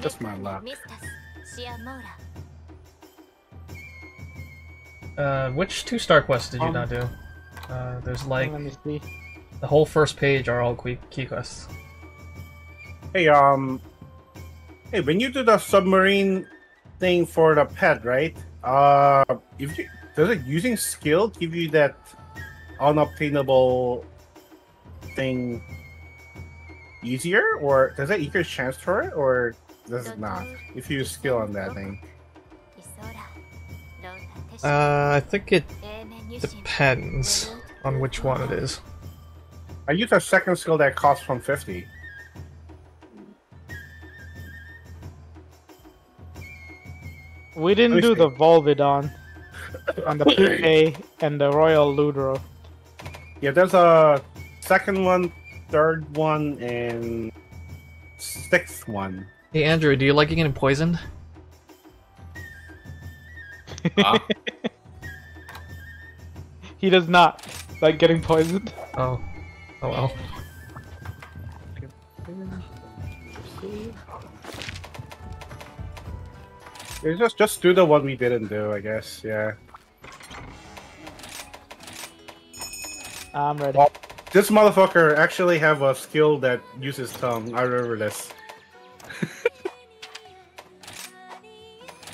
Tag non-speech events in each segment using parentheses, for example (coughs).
That's my luck. Uh, which two-star quests did you um, not do? Uh, there's like the whole first page are all key quests. Hey, um, hey, when you do the submarine thing for the pet, right? Uh, if you does it using skill give you that unobtainable thing easier, or does it equal chance for it, or does it not? If you use skill on that thing. Uh, I think it depends on which one it is. I use a second skill that costs from 50. We didn't do the Volvidon and the PK (coughs) and the Royal Ludroth. Yeah, there's a second one, third one, and sixth one. Hey Andrew, do you like getting poisoned? (laughs) Ah, He does not like getting poisoned. Oh, oh well. Yeah, just just do the one we didn't do, I guess. Yeah. I'm ready. This motherfucker actually have a skill that uses tongue. I remember this.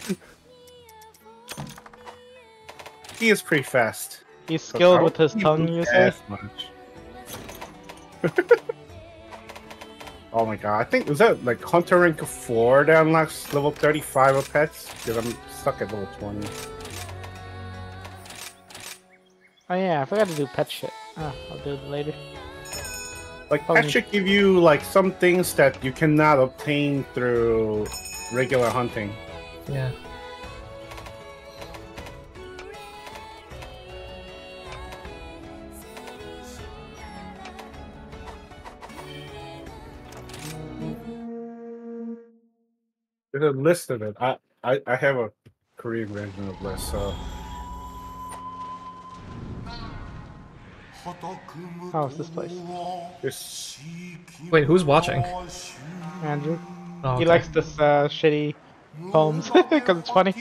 (laughs) he is pretty fast. He's skilled with his tongue, you say? as much? (laughs) oh my god! I think is that like Hunter rank four that unlocks level thirty-five of pets? Because I'm stuck at level twenty. Oh yeah, I forgot to do pet shit. Ah, I'll do it later. Like Oh, pet you- should give you like some things that you cannot obtain through regular hunting. Yeah. A list of it. I I, I have a Korean version of list, so How's this place? there's Wait, who's watching? Andrew. Oh, He likes this uh, shitty poems because (laughs) it's funny.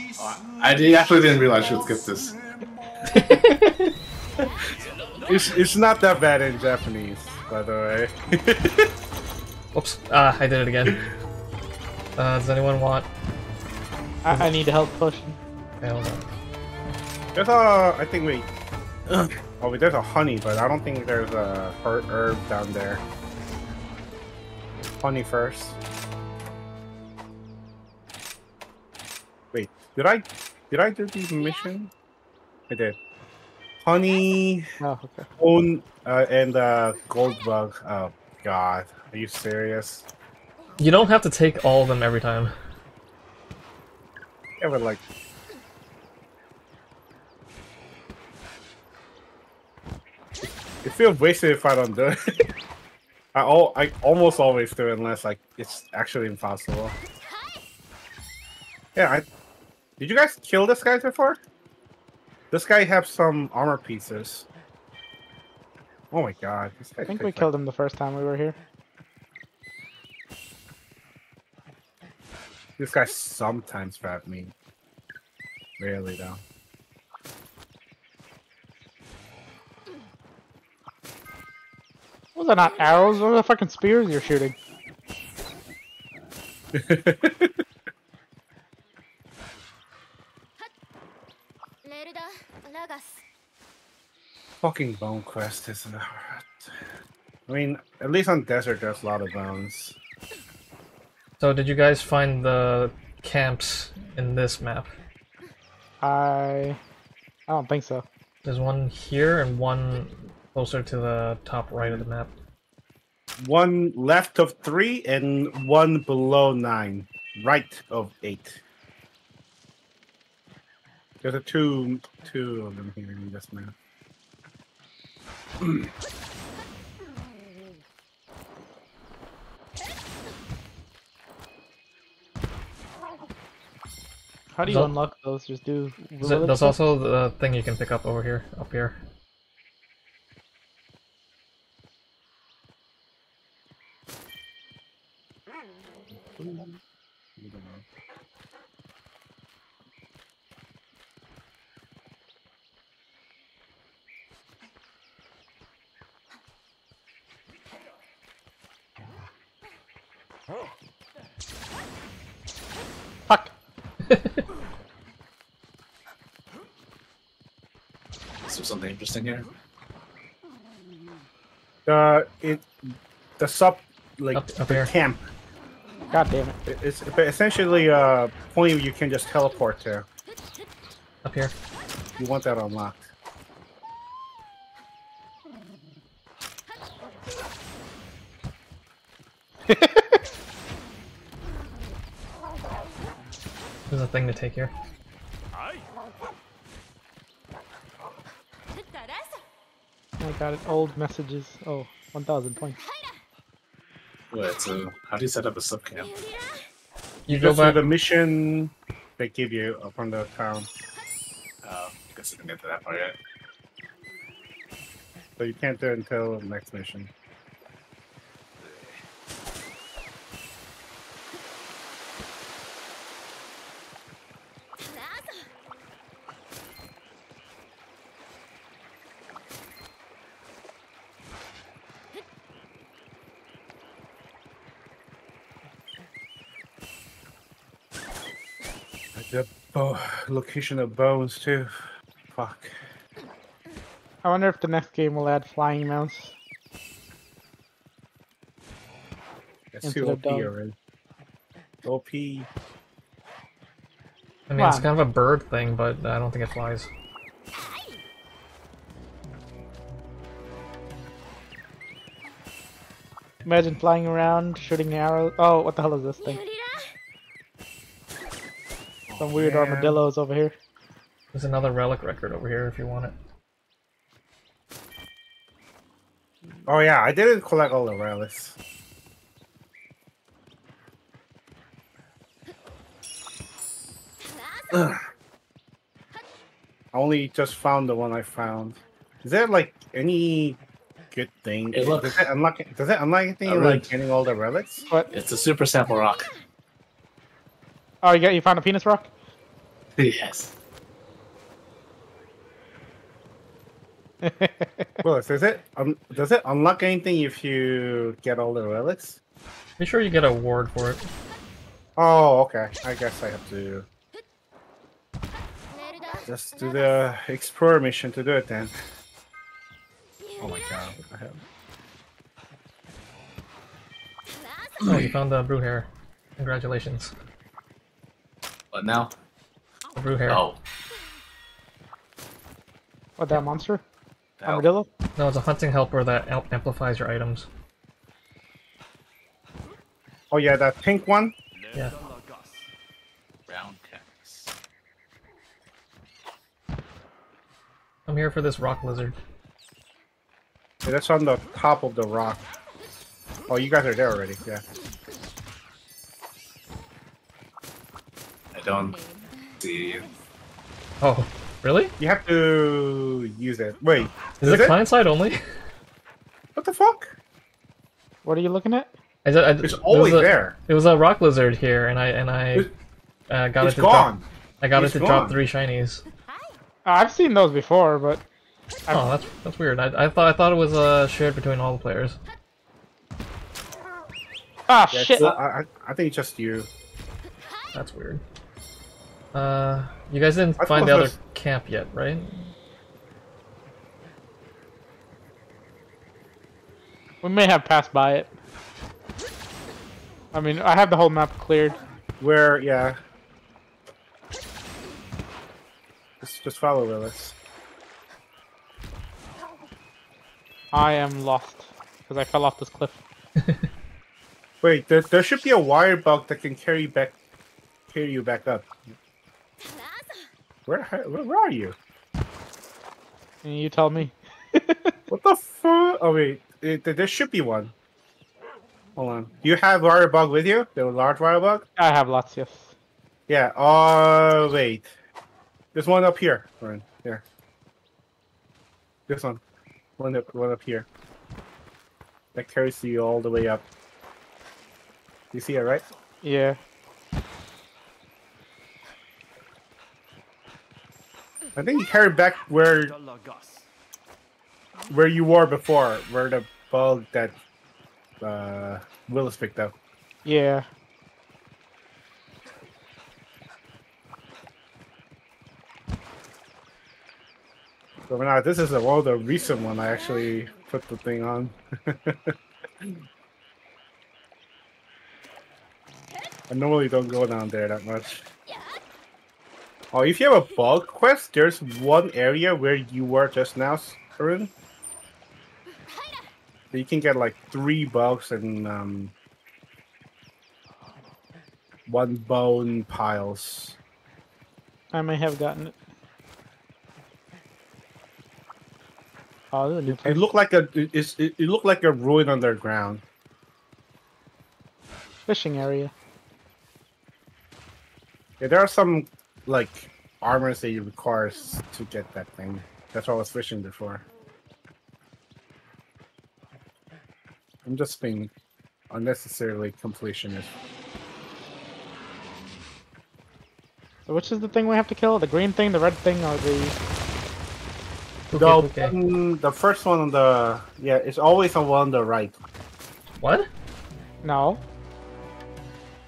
I did, actually didn't realize she would skip this. (laughs) it's it's not that bad in Japanese, by the way. (laughs) Oops. Ah, I did it again. Uh, does anyone want? I, I need a health potion. Okay, hold on. There's a I think wait. Oh, wait, there's a honey, but I don't think there's a her- herb down there. Honey first. Wait, did I did I do the mission? I did. Honey, Oh, okay. bone, uh, and uh, gold bug. Oh God, are you serious? You don't have to take all of them every time. Yeah, but like. It feels wasted if I don't do it. (laughs) I al- I almost always do it unless like it's actually impossible. Yeah, I did you guys kill this guy before? This guy have some armor pieces. Oh my god, I think we like- killed him the first time we were here. This guy sometimes fat me. Rarely though. Those are not arrows. Those are fucking spears you're shooting. Fucking bone quest isn't hard. I mean, at least on desert there's a lot of bones. So, did you guys find the camps in this map? I I don't think so. There's one here and one closer to the top right of the map. One left of three and one below nine, right of eight. There's a two two of them here in this map. (clears throat) How do you Zo- unlock those? Just do. There's, there's also the thing you can pick up over here, up here. Fuck. (laughs) Is there something interesting here? The it the sub like Up- up the here. camp. God damn it. It- It's essentially uh, a point you can just teleport to. Up here. You want that unlocked. (laughs) There's a thing to take here. Got it. Old messages. Oh, 1,000 points. Wait, so how do you set up a sub camp? You go Just do back. the mission they give you up on the town. Oh, I guess I didn't get to that part yet. So you can't do it until the next mission. The oh, bo- location of bones too. Fuck. I wonder if the next game will add flying mounts. That's too OP already. OP. I mean, it's kind of a bird thing, but I don't think it flies. Imagine flying around, shooting arrows. Oh, what the hell is this thing? Some weird man. armadillos over here. There's another relic record over here if you want it. Oh yeah, I didn't collect all the relics. Ugh. I only just found the one I found. Is there like any good thing? Hey, look. Does it unlock? Does it unlock anything I like getting all the relics? What? It's a super sample rock. Oh, you got you found a penis rock? Yes. (laughs) Well, does it um, does it unlock anything if you get all the relics? Be sure you get a award for it. Oh, okay. I guess I have to just do the explorer mission to do it then. Oh my god. what the hell? Oh, you found the brew hair. Congratulations. But now? The hair. Oh. What that monster? the hell? Armadillo? No, it's a hunting helper that amplifies your items. Oh yeah, that pink one. Yeah. Brown cactus. I'm here for this rock lizard. Yeah, that's on the top of the rock. Oh, you guys are there already. Yeah. I don't see. Oh, really? You have to use it. Wait, Is Is it it? client side only? (laughs) what the fuck? What are you looking at? I, I, It's there always a, there. It was a rock lizard here, and I and I It's- uh, got It's it to drop. gone. I got It's it to drop three shinies. Uh, I've seen those before, but Oh, that's that's weird. I, I thought I thought it was uh, shared between all the players. ah Yeah, shit! it's- I, I, I think it's just you. That's weird. Uh, you guys didn't I find the other this- camp yet, right? We may have passed by it. I mean, I have the whole map cleared. Where? Yeah. Just, just follow Willis. I am lost because I fell off this cliff. (laughs) Wait, there, there should be a wire bug that can carry back, carry you back up. Where, where, where are you? And you tell me. (laughs) What the fuck? Oh wait, it, there should be one. Hold on. Do you have wire bug with you? The large wire bug? I have lots, yes. Yeah. Oh, wait. There's one up here. Here. This one. One up. One up here. That carries you all the way up. You see it, right? Yeah. I think you carried back where where you were before, where the bug that uh, Willis picked up. Yeah. So now this is the one of the recent one I actually put the thing on. (laughs) I normally don't go down there that much. Oh, if you have a bug quest, there's one area where you were just now, Corinne. You can get like three bugs and um, one bone piles. I may have gotten it. Oh, this is a new It looked like a it, it, it looked like a ruin underground. Fishing area. Yeah, there are some like armors that you require to get that thing. That's what I was fishing before. I'm just being unnecessarily completionist. So which is the thing we have to kill? The green thing, the red thing, or the... The, Pukei, Pukei. one- the first one on the yeah, it's always on one on the right. What? No.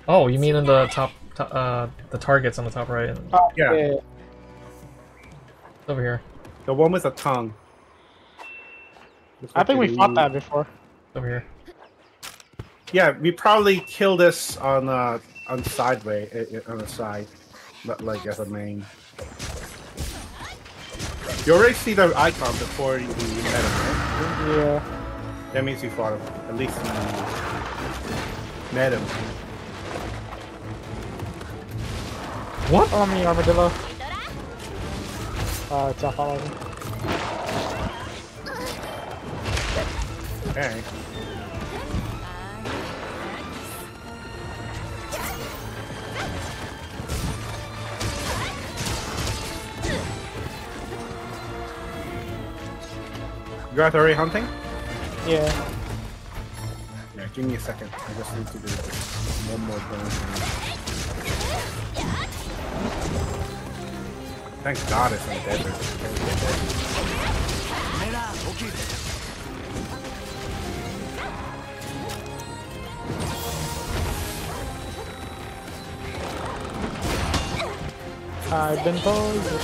Oh, you mean in the top, to- uh, the targets on the top right? Oh, Yeah. Over here. The one with the tongue. That's I what think we fought that before. Over here. Yeah, we probably killed this on uh on sideway on the side, not like as a main. You already see the icon before you, you met him, right? Yeah. That means you fought him. At least you met him. What? Follow me, armadillo. Uh, it's not following me. Okay. You guys already hunting? Yeah. Yeah, give me a second. I just need to do one more thing. Thank God it's in the desert. I've been poisoned.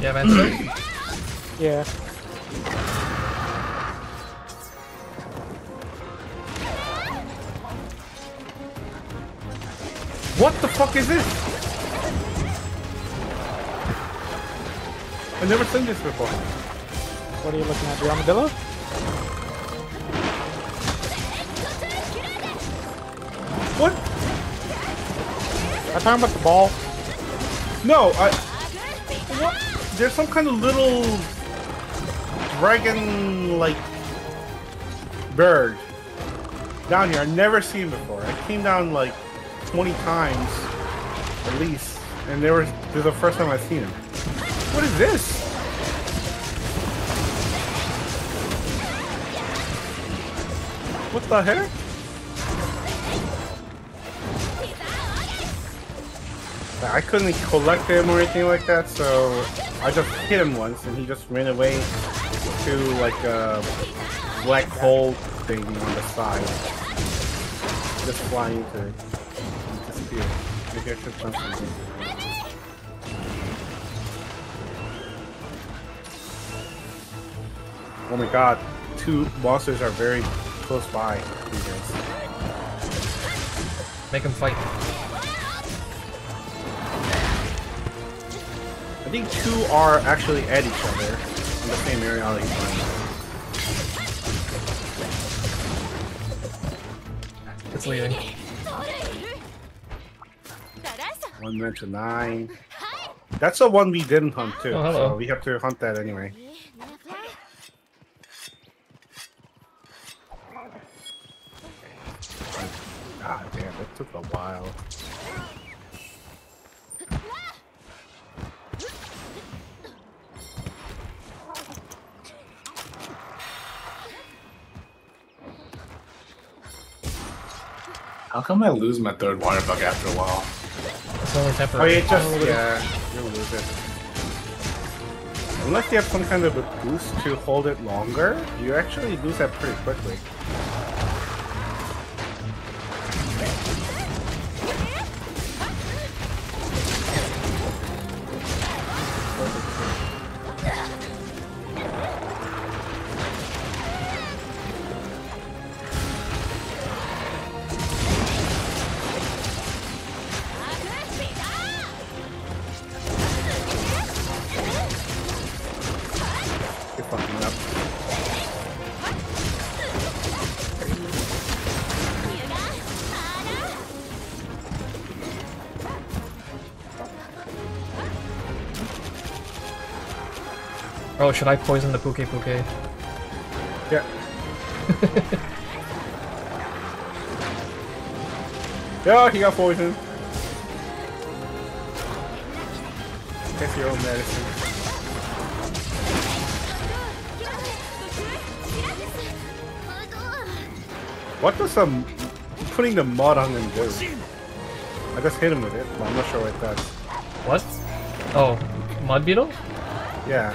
You have antidote? (clears throat) Yeah. What the fuck is this? I've never seen this before. What are you looking at? The armadillo? What? I'm talking about the ball. No, I. What? There's some kind of little dragon-like bird down here. I've never seen before. I came down like 20 times at least, and there was this is the first time I've seen him. What is this? What the heck? I couldn't collect him or anything like that, so I just hit him once and he just ran away to like a black hole thing on the side. Just flying and disappear. Maybe I should jump something. Oh my god, two monsters are very close by. Make him fight. I think two are actually at each other in the same area. I'll explain. It's leaving. One mention nine. That's the one we didn't hunt too, Oh, so we have to hunt that anyway. while. How come I lose my third wire bug after a while? It's only temporary. Oh, you just, oh, yeah, you lose it. Unless you have some kind of a boost to hold it longer, you actually lose that pretty quickly. Oh, should I poison the Pukei Pukei? Yeah. (laughs) yeah, he got poisoned. Take your own medicine. What does um putting the mud on him do? I just hit him with it, but I'm not sure what it does. What? Oh, Mud Beetle? Yeah.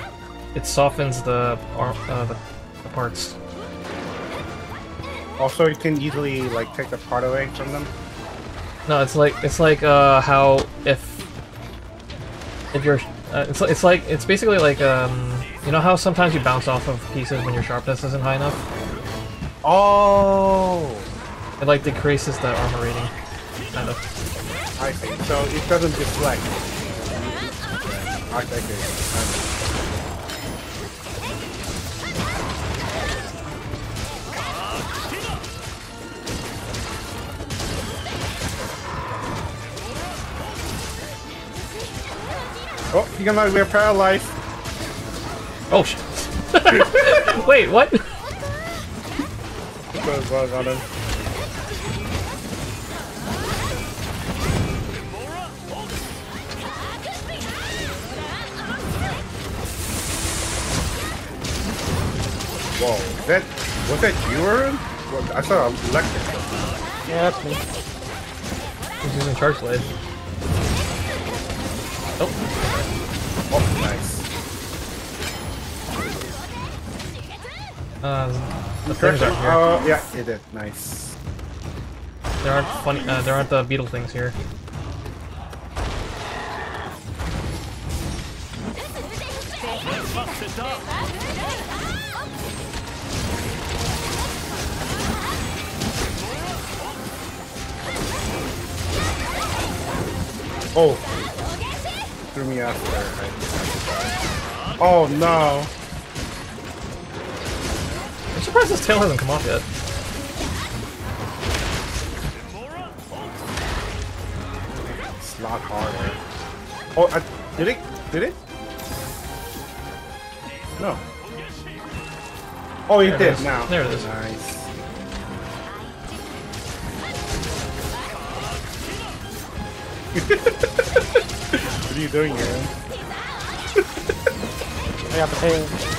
It softens the, uh, the, the parts. Also, you can easily like take the part away from them. No, it's like it's like uh, how if if you're uh, it's it's like it's basically like um you know how sometimes you bounce off of pieces when your sharpness isn't high enough. Oh, It like decreases the armor rating, kind of. I see. So it doesn't deflect. Okay, okay. Oh, you're gonna we're paralyzed. Oh shit! (laughs) Wait, what? Put a bug on him. Whoa, that was that you, Aaron? What, I saw electric. Yeah, that's me. He's using Charge Blade. Oh, uh, the things aren't here. Oh, yeah, it did. Nice. There aren't funny. Uh, there aren't the beetle things here. Oh, threw me out there. Oh no. I'm surprised this tail hasn't come off yet. It's not harder. Oh, I, did it? Did it? No. Oh, it There did now. There it is. Nice. (laughs) what are you doing, here? I got the tail.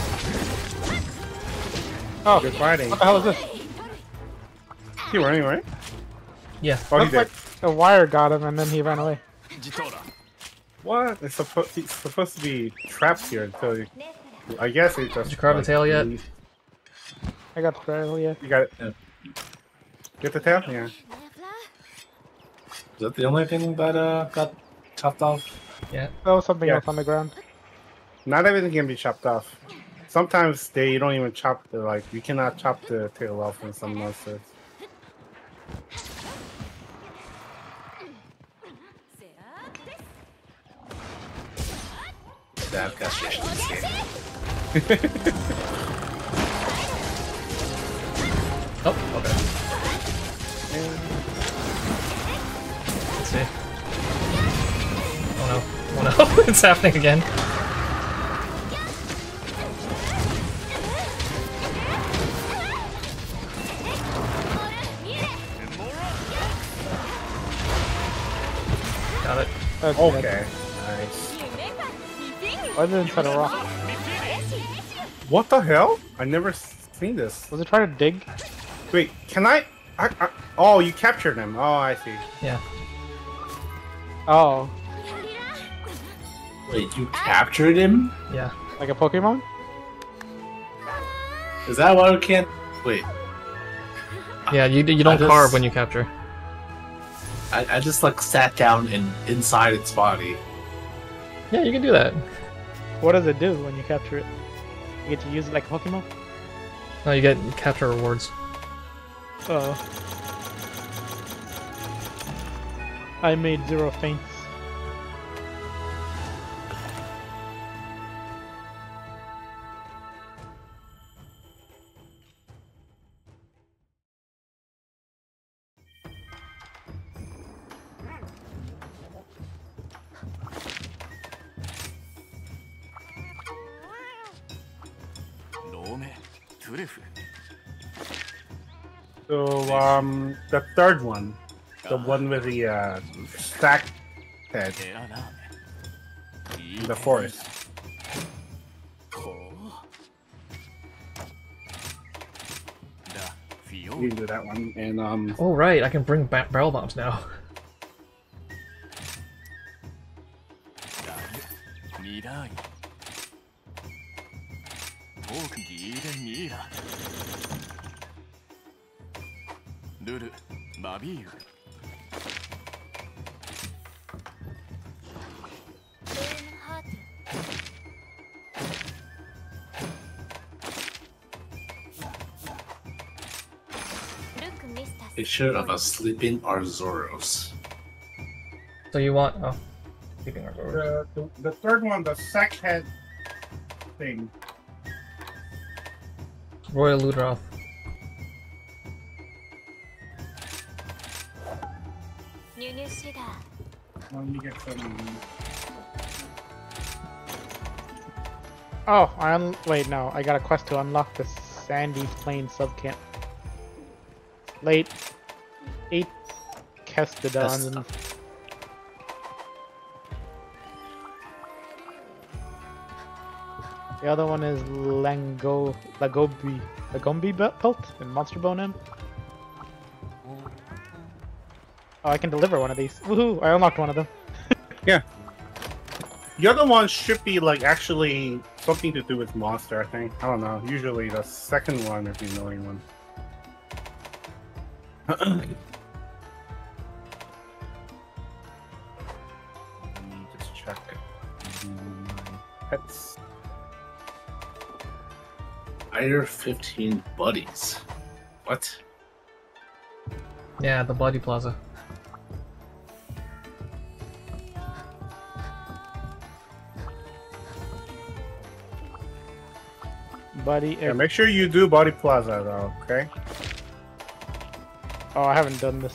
Oh, Good fighting. what the hell is this? He running, right? Yeah. Oh, he Looks did. like a wire got him and then he ran away. What? It's supposed he's supposed to be trapped here until he, I guess it just. Did you carve the tail yet? I got the tail, yeah. You got it. Yeah. Get the tail? Yeah. Is that the only thing that uh got chopped off? Yeah. There was something Yeah. else on the ground. Not everything can be chopped off. Sometimes they don't even chop the like you cannot chop the tail off in some monsters. That castration this game. Oh, okay. Let's see. Oh no. Oh no. (laughs) it's happening again. Got it. That's Okay. Nice. Why did it inside a rock? What the hell? I never seen this. Was it trying to dig? Wait, can I I, I, oh, you captured him. Oh, I see. Yeah. Oh, Wait, you captured him? Yeah. like a Pokemon? Is that why we can't? Wait, Yeah, you, you don't just- carve when you capture. I, I just like sat down in inside its body. Yeah, you can do that. What does it do when you capture it? You get to use it like a Pokemon? No, you get capture rewards. Oh. I made zero feints. The third one, the one with the uh, stack head. In the forest. You can do that one, and um, Oh right, I can bring ba barrel bombs now. Picture of a sleeping Arzuros. So you want oh sleeping Arzuros. The, the, the third one, the sack head thing. Royal Ludroth. You get Oh, I un- wait, no. I got a quest to unlock the Sandy Plain subcamp. Late. Eight Kestodons and The other one is Lango Lagobi Lagombi belt and Monster Bone M. Oh, I can deliver one of these. Woohoo! I unlocked one of them. (laughs) Yeah. The other one should be like actually something to do with monster. I think. I don't know. Usually the second one is the annoying one. (clears throat) Let me just check my pets. Fire 15 buddies. What? Yeah, the Bloody Plaza. Buddy. Yeah, make sure you do Buddy Plaza though. Okay. Oh, I haven't done this.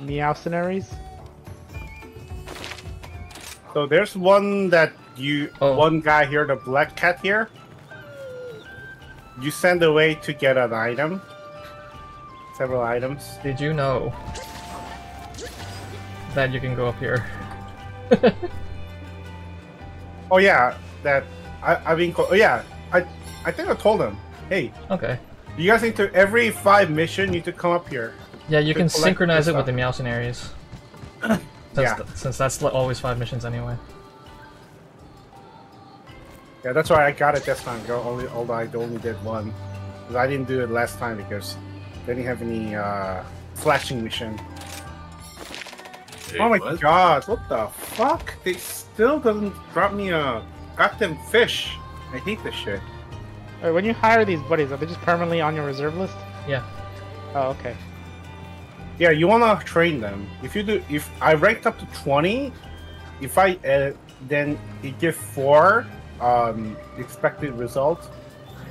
Meowcenaries? So there's one that you, Oh. one guy here, the black cat here. You send away to get an item. Several items. Did you know that you can go up here? (laughs) Oh yeah, that I I've been. Co- oh yeah, I I think I told him. Hey, okay. you guys need to every five mission you need to come up here. Yeah, you can synchronize it with the stuff. Meowcenaries. Since, (clears throat) Yeah. th- since that's always five missions anyway. Yeah, that's why I got it this time. Go only although I only did one, because I didn't do it last time because they didn't have any uh flashing mission. Wait, oh my what? god, what the fuck? They still doesn't drop me a goddamn fish. I hate this shit. Wait, when you hire these buddies, are they just permanently on your reserve list? Yeah. Oh, okay. Yeah, you wanna train them. If you do, if I ranked up to twenty, if I uh, then it give four um, expected result,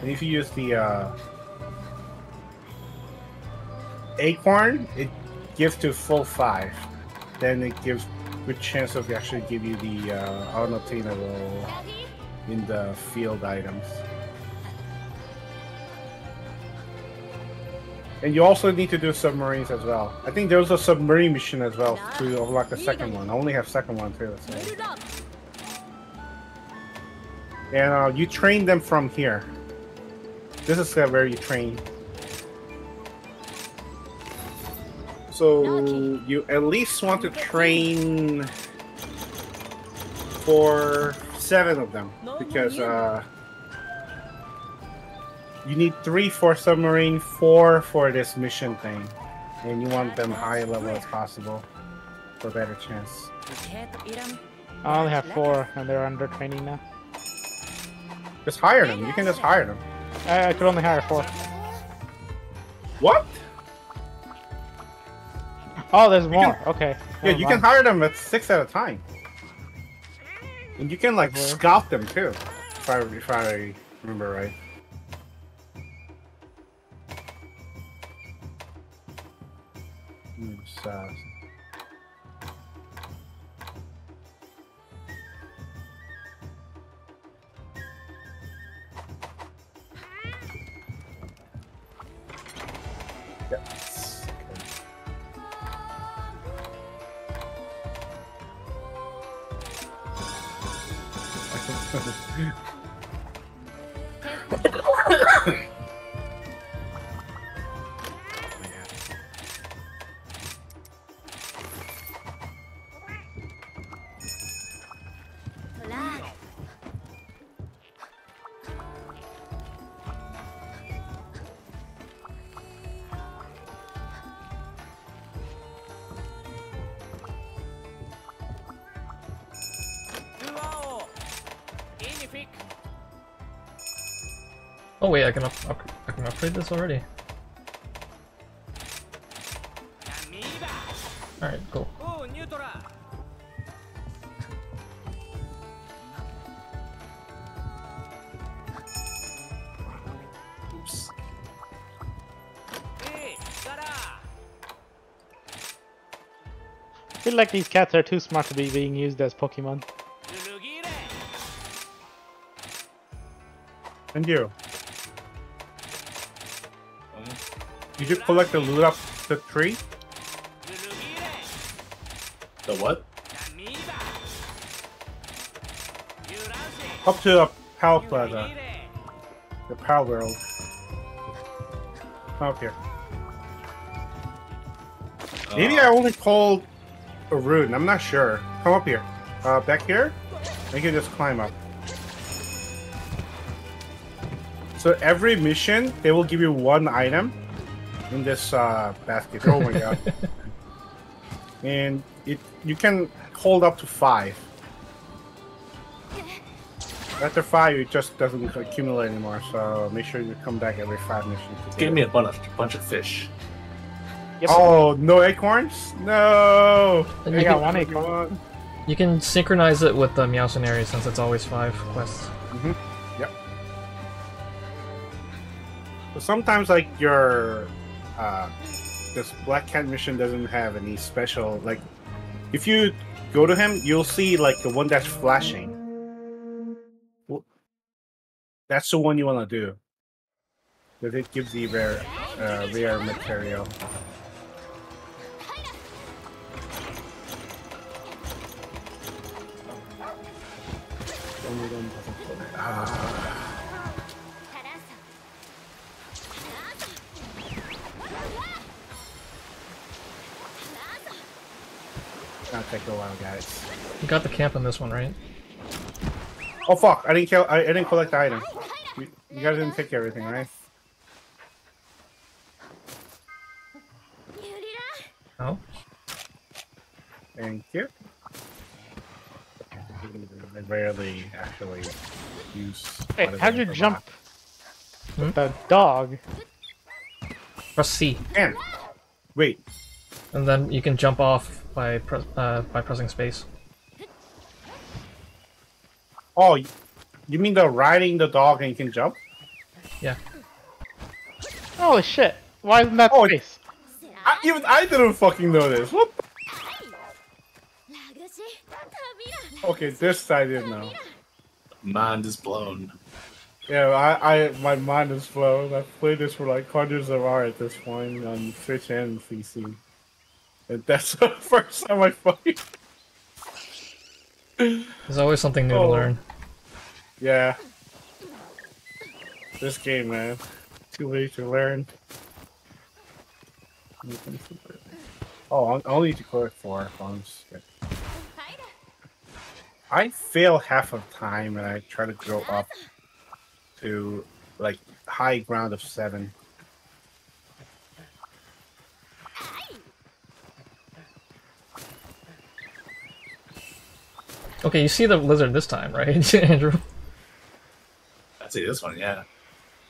and if you use the uh, acorn, it gives to full five. Then it gives good chance of actually give you the uh, unattainable in the field items. And you also need to do submarines as well. I think there was a submarine mission as well to unlock the second one. I only have second one too. So. And uh, you train them from here. This is where you train So you at least want to train for seven of them because uh, you need three for submarine, four for this mission thing, and you want them high level as possible for a better chance. I only have four, and they're under training now. Just hire them. You can just hire them. I, I could only hire four. What? Oh, there's can- more. Okay. Yeah, never you can hire them at six at a time, and you can like scout them too, if I if I remember right. Hmm, I can this already. All right, cool. Oops. I feel like these cats are too smart to be being used as Pokemon. And you? Did you collect the loot off the tree? The what? Up to the Pal Plaza. The Pal World. Come up here. Maybe Uh, I only called a rune. I'm not sure. Come up here. Uh, back here? You can just climb up. So every mission, they will give you one item in this uh, basket. Oh my god. (laughs) and it you can hold up to five. After five, it just doesn't accumulate anymore. So make sure you come back every five missions. to Give me a bunch, bunch of fish. Yep. Oh, no acorns? No! And I you, got can, one What do you acorn. want? you can synchronize it with the Meowcenary since it's always five quests. Yep. So sometimes, like your uh, this black cat mission doesn't have any special. Like, if you go to him, you'll see like the one that's flashing. Well, That's the one you want to do. Because it gives you rare, uh, rare material. Ah. It's gonna take a while, guys. You got the camp in this one, right? Oh fuck! I didn't kill. I, I didn't collect the item. You, you guys didn't take everything, right? Oh, Thank you. I rarely actually use. Wait, what is how'd you jump Hmm? with the dog? press C, bot. Damn. Wait. and then you can jump off by pre- uh, by pressing space. Oh, you mean the riding the dog and you can jump? Yeah. Holy shit! Why isn't that Oh, space? I, even I didn't fucking know this. What? Okay, this I didn't know. Mind is blown. Yeah, I, I, my mind is blown. I've played this for like hundreds of hours at this point on Switch and PC. And (laughs) that's the first time I fight. There's always something new to Oh. learn. Yeah. This game, man. Too late to learn. Oh, I'll, I'll need to collect four phones. I fail half of time and I try to go up to like high ground of seven. Okay, you see the lizard this time, right, (laughs) Andrew? I see this one, yeah.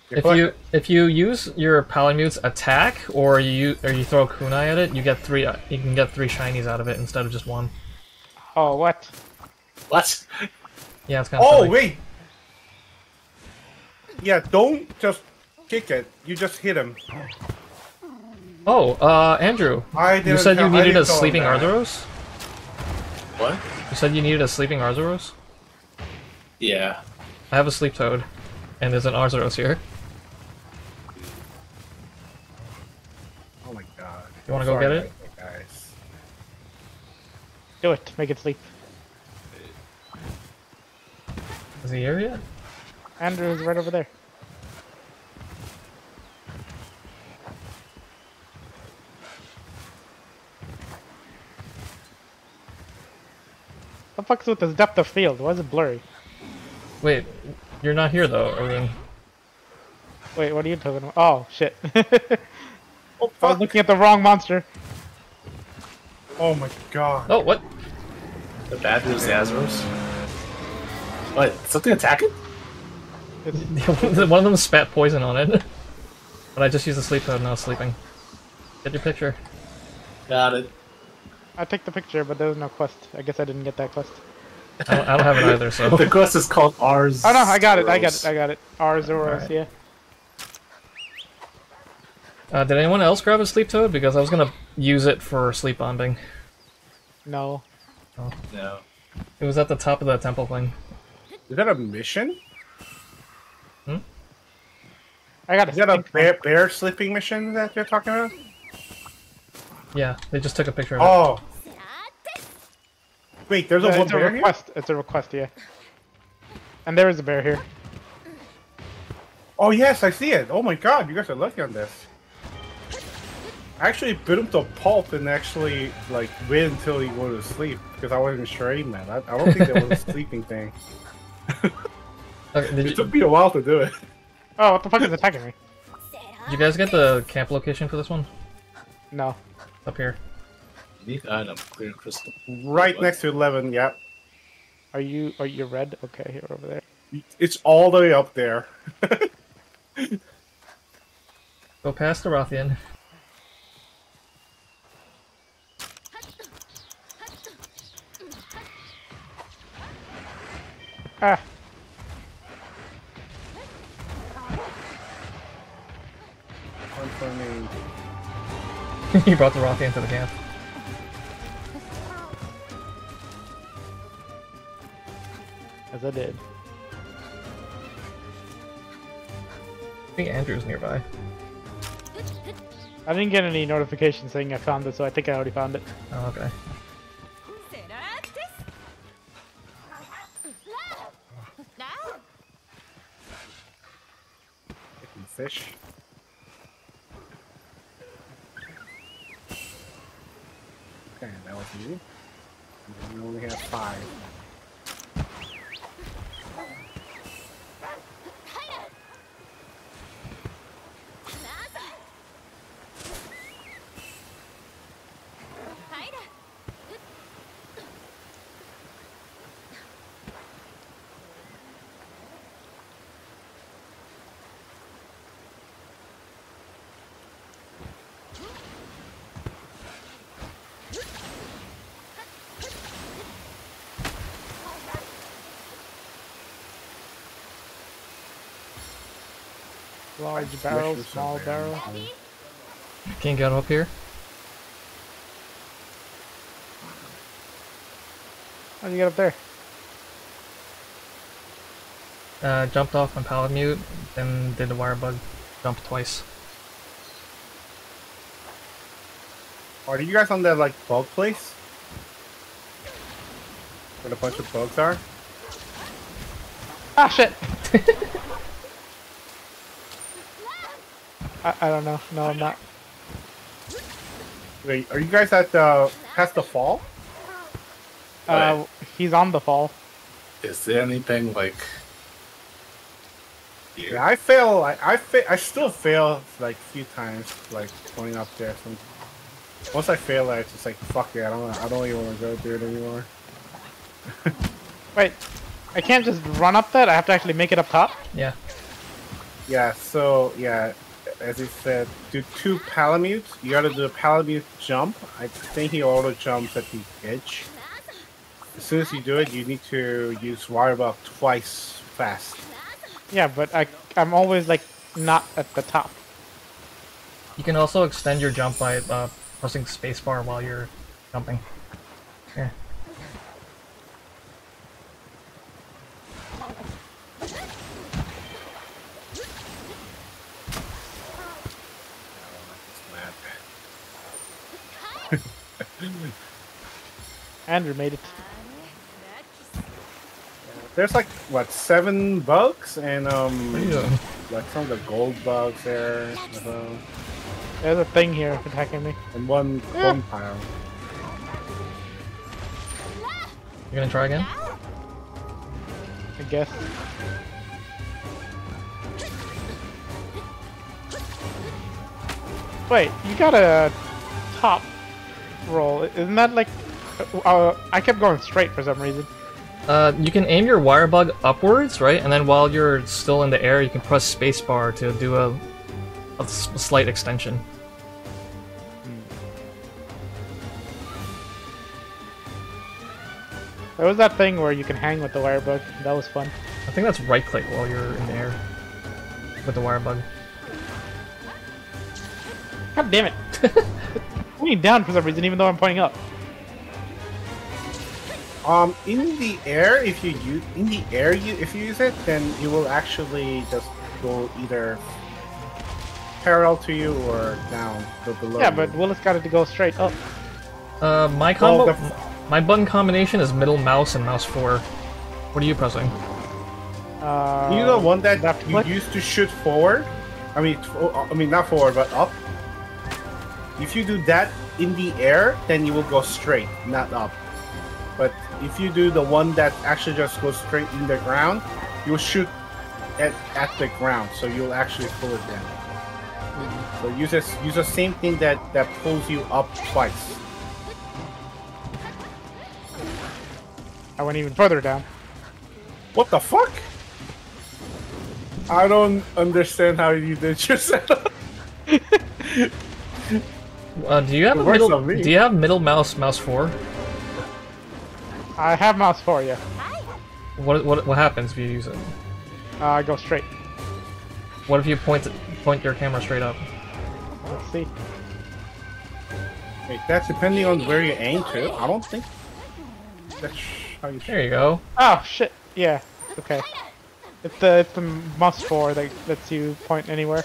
You're If collect- you if you use your Palamute's attack or you or you throw a kunai at it, you get three. uh, You can get three shinies out of it instead of just one. Oh, what? What? Yeah, it's kind of. Oh wait. Yeah, don't just kick it. You just hit him. Oh, uh, Andrew, I you didn't said you needed a sleeping Arzuros? What? You said you needed a sleeping Arzuros. Yeah. I have a sleep toad, and there's an Arzuros here. Oh my god. You wanna go get it? Guys. Do it. Make it sleep. Is he here yet? Andrew's right over there. The fuck's with this depth of field? Why is it blurry? Wait, you're not here though, Arun. Wait, what are you talking about? Oh, shit. (laughs) Oh I was looking at the wrong monster. Oh my god. Oh, what? The bad news, the Arzuros. What? Something attacking? It's, (laughs) One of them spat poison on it. But I just used the sleep toad and I was sleeping. Get your picture. Got it. I took the picture, but there was no quest. I guess I didn't get that quest. I don't, I don't have it either, so. The quest is called Ars. Oh no, I got it. I got it. I got it. Ours or Alright. yeah. Uh, did anyone else grab a sleep toad? Because I was gonna use it for sleep bombing. No. Oh. No. It was at the top of that temple thing. Is that a mission? Hmm? I got a Is that a bear, bear sleeping mission that you're talking about? Yeah, they just took a picture of it. Oh. Wait, there's a Uh, one it's a bear here? request. It's a request, yeah. And there is a bear here. Oh yes, I see it. Oh my god, you guys are lucky on this. I actually bit him to a pulp and actually like wait until he go to sleep because I wasn't sure he meant. I, I don't think that was a (laughs) sleeping thing. Okay, It you, took me a while to do it. Oh, what the fuck is attacking me? did you guys get the camp location for this one? No. Up here. Unique item, clear crystal. Right What? next to eleven. Yep, Are you are you red? Okay, you're over there. it's all the way up there. (laughs) Go past the Rathian. Ah, One for me. you brought the Rathian to the camp. As I did. I think Andrew's nearby. I didn't get any notification saying I found it, so I think I already found it. Oh, okay. Fish. Okay, that was easy. And We only have five. Large barrel, small barrel. good. can't get up here? How'd you get up there? Uh, jumped off on Palamute, then did the wire bug jump twice. Are you guys on that like bug place? Where a bunch of bugs are? Ah, shit! (laughs) I, I don't know. No, I'm not. Wait, are you guys at the past the fall? Uh, he's on the fall. Is there anything like? Yeah, I fail. I I, fa- I still fail like a few times, like going up there. Some once I fail, I just like fuck it. I don't. wanna- I don't even want to go through it anymore. (laughs) Wait, I can't just run up that. I have to actually make it up top. Yeah. Yeah. So yeah, as he said, do two palamutes. You gotta do a palamute jump. I think he auto jumps at the edge. As soon as you do it, you need to use wire bug twice fast. Yeah, but I I'm always like not at the top. You can also extend your jump by uh, pressing spacebar while you're jumping. Here. Andrew made it. There's like what seven bugs and um What are you doing? like some of the gold bugs there, uh, There's a thing here attacking me. and one clone pile. You gonna try again? I guess. Wait, you got a top roll. Isn't that like... Uh, I kept going straight for some reason. Uh, you can aim your wire bug upwards, right? And then while you're still in the air, you can press spacebar to do a, a s- slight extension. There was that thing where you can hang with the wire bug. That was fun. I think that's right click while you're in the air with the wire bug. God damn it! (laughs) pointing down for some reason, even though I'm pointing up. Um, in the air, if you use in the air, you if you use it, then you will actually just go either parallel to you or down, go below. Yeah, you. but Willis got it to go straight up. Uh, my combo, Well, the- my button combination is middle mouse and mouse four. What are you pressing? Uh, you know the one that left you used to shoot forward. I mean, oh, I mean not forward, but up. If you do that in the air, then you will go straight, not up. But if you do the one that actually just goes straight in the ground, you will shoot at, at the ground, so you'll actually pull it down. Mm-hmm. So use this, use the same thing that that pulls you up twice. I went even further down. What the fuck? I don't understand how you did your setup. (laughs) Uh, do you have It a middle? Do you have middle mouse mouse four? I have mouse for you. What what what happens if you use it? Uh, I go straight. What if you point point your camera straight up? Let's see. Wait, that's depending on where you aim to. I don't think that's how you There you go. Oh shit! Yeah. Okay. It's the it's the mouse four that lets you point anywhere.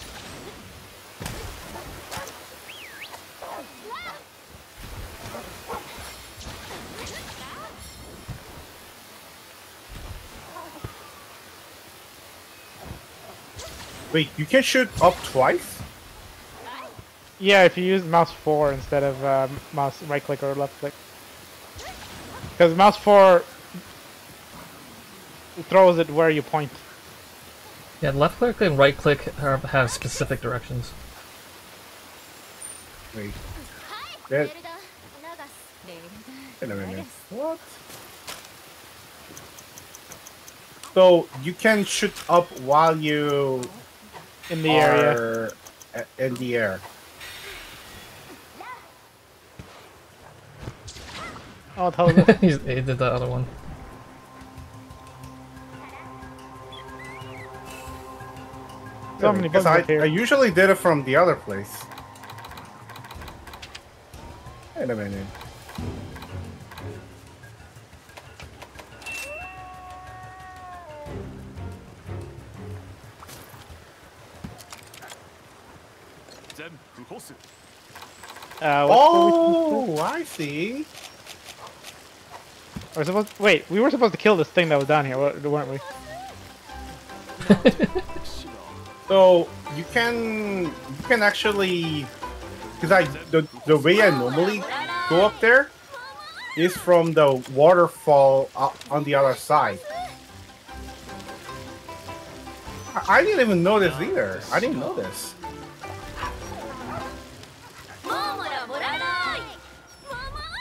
Wait, you can shoot up twice? Yeah, if you use mouse 4 instead of uh, mouse right click or left click. Because mouse 4 throws it where you point. Yeah, left click and right click have specific directions. Wait. Wait a minute. What? So you can shoot up while you in the area. are a- in the air. Oh, what the hell? He's, he did the other one. So many bugs I, here. I usually did it from the other place. Wait a minute. Uh, what- what were we supposed Oh, I see. we're supposed wait, we were supposed to kill this thing that was down here, weren't we? (laughs) So you can you can actually because I the the way I normally go up there is from the waterfall up on the other side. I, I didn't even know this either. I didn't know this.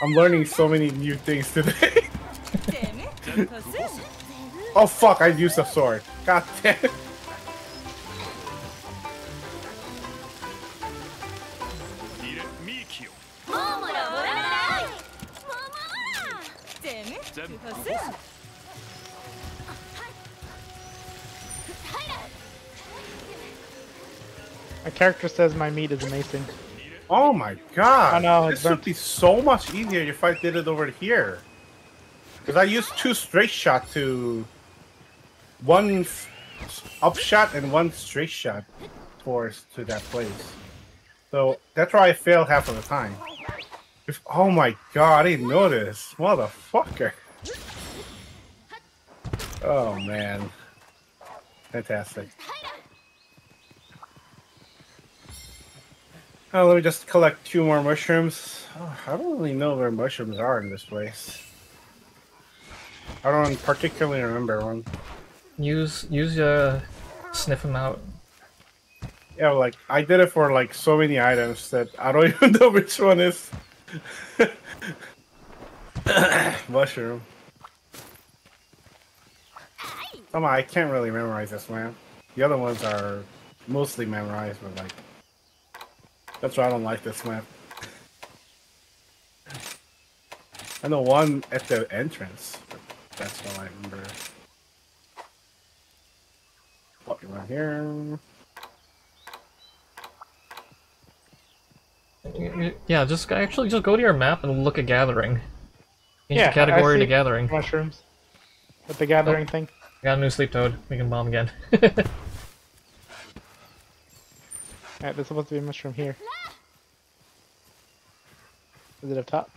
I'm learning so many new things today. (laughs) oh fuck, I used a sword. God damn it. My character says my meat is amazing. Oh my god! I know, this it's would be so much easier if I did it over here. Because I used two straight shot to one f- up shot and one straight shot towards to that place. So that's why I failed half of the time. If, oh my god! I didn't notice, motherfucker. Oh man, fantastic. Oh, let me just collect two more mushrooms. Oh, I don't really know where mushrooms are in this place. I don't particularly remember one. Use use your sniff them out. Yeah, like I did it for like so many items that I don't (laughs) even know which one is. (coughs) Mushroom. Come on, I can't really memorize this one. The other ones are mostly memorized, but like that's why I don't like this map. And the one at the entrance, but that's all I remember. Walking around here. Y- y- Yeah, just actually just go to your map and look at gathering. Change Yeah, the category I to see. gathering. Mushrooms. With the gathering thing. Got a new sleep toad. We can bomb again. (laughs) Alright, there's supposed to be a mushroom here. Is it up top?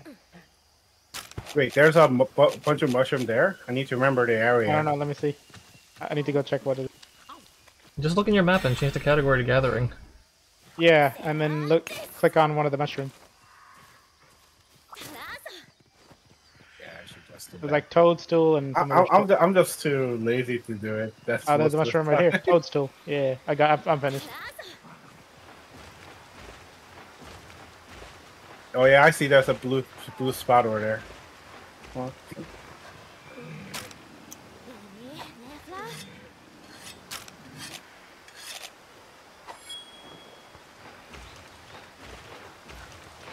Wait, there's a bunch of mushroom there. I need to remember the area. I don't know, let me see. I I need to go check what it is. just look in your map and change the category to gathering. Yeah, and then look click on one of the mushrooms. Yeah, I should just There's like toadstool and I, some I, other I'm, I'm just too lazy to do it. That's Oh, there's a most of the mushroom right here. Toadstool. Yeah, I got. I'm, I'm finished. Oh yeah, I see. There's a blue blue spot over there. Well,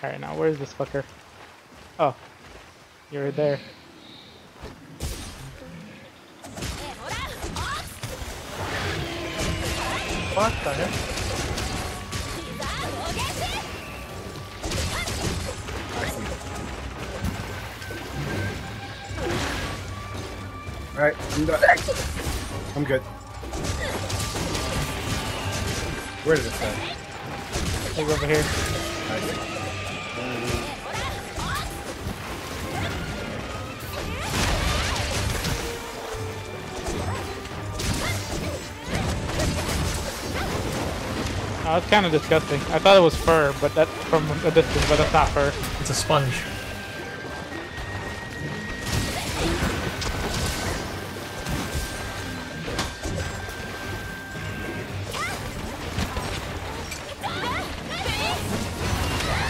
All right, now where's this fucker? Oh, you're there. what the heck? All right, I'm done. I'm good. Where did it say? Like over here. I see. Oh, it's kind of disgusting. I thought it was fur, but that from a distance, but that's not fur. It's a sponge.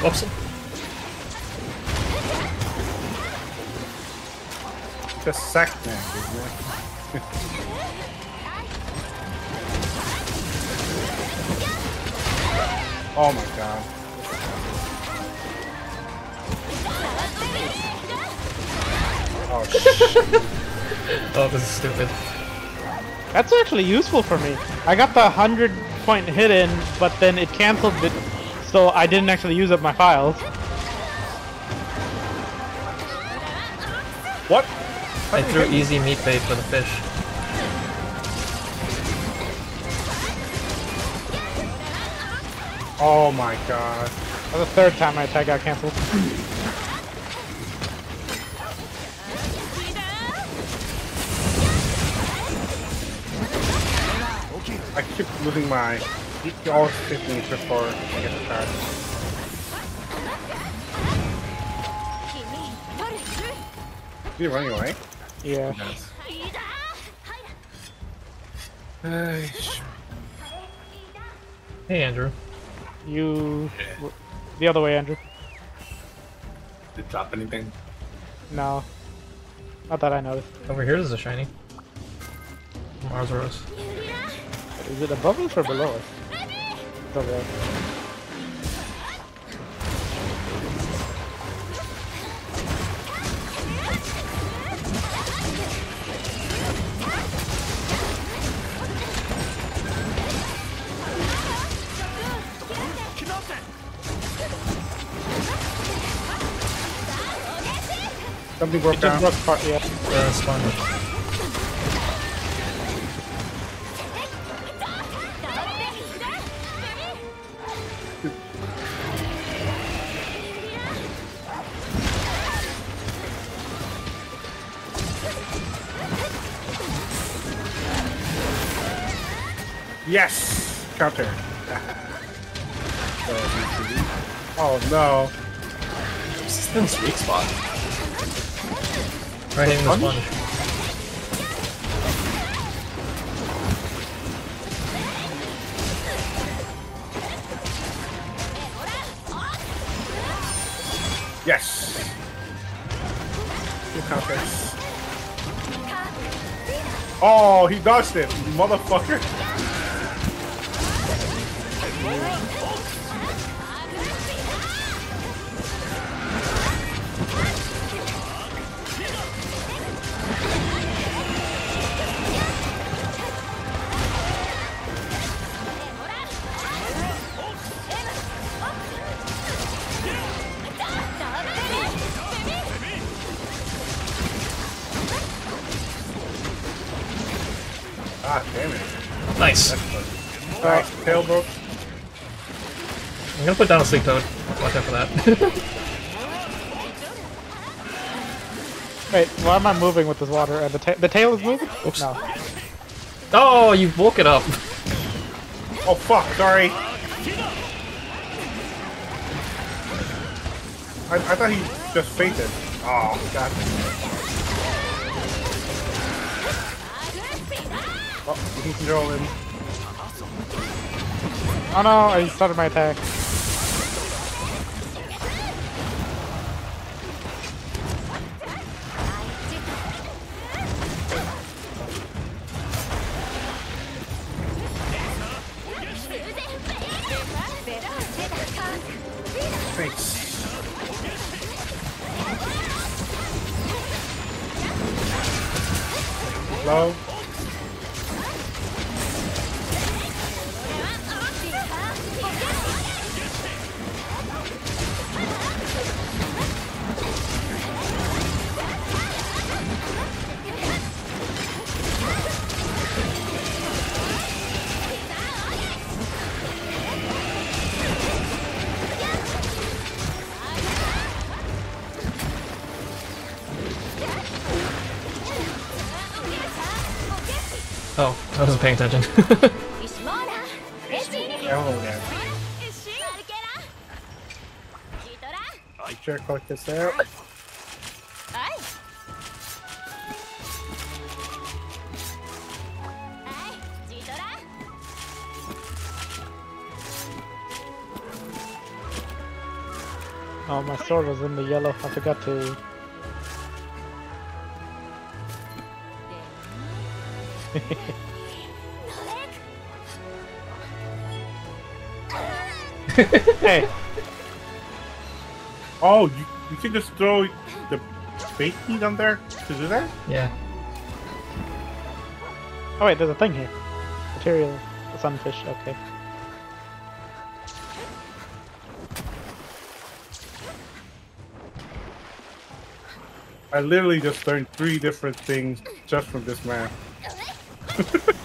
Whoops. Just sack man, isn't oh my god. Oh (laughs) shit. Oh, this is stupid. That's actually useful for me. I got the hundred point hit in, but then it canceled it, so I didn't actually use up my files. What? I threw easy meat bait for the fish. Oh my god. That was the third time my attack got canceled. (laughs) I keep losing my. You're you running away? Yeah. Yes. Hey, Andrew. You... Yeah. The other way, Andrew. Did it drop anything? No. Not that I noticed. Over here is a shiny. Mars Rose. Is it above us or below us? There. Something broke down. broke part, yeah. Yes! Counter. oh no. This is Tim's weak spot. Right the Sponge? sponge. Yes! Two counters. Oh, he dodged it, motherfucker. Ah, damn it. Nice. Alright, tail broke. I'm gonna put down a sleep toad. Watch out for that. (laughs) Wait, why am I moving with this water? And the, ta the tail is moving? Oops. No. oh, you woke it up. Oh fuck, sorry. I, I thought he just fainted. Oh, god. Oh. (laughs) Oh no, I started my attack. Wasn't paying attention. Oh, yeah. Sure, click this out. Oh, my sword was in the yellow. I forgot to. (laughs) hey, Oh, you, you can just throw the bait meat on there to do that? yeah. oh wait, there's a thing here. Material, The sunfish. Okay. I literally just learned three different things just from this man. (laughs)